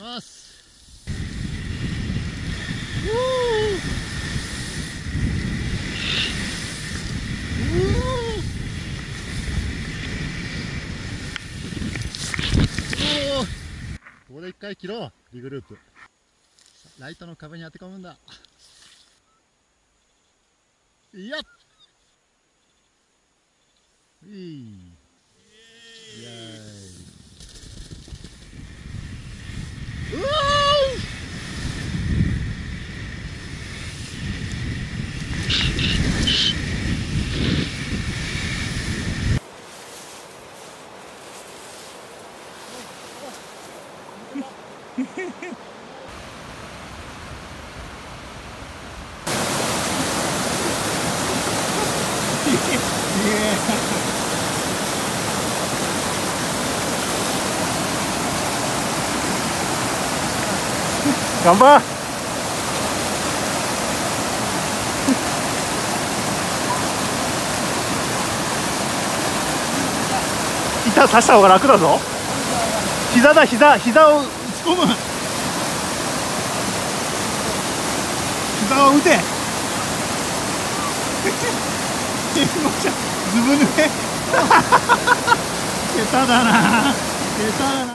ます。ここで一回切ろうリグループ。ライトの壁に当て込むんだ。いやっ。いい。頑張れ。板刺した方が楽だぞ。膝だ膝膝を。打ち込む。膝を打て。ずぶ濡れ下手だな下手だな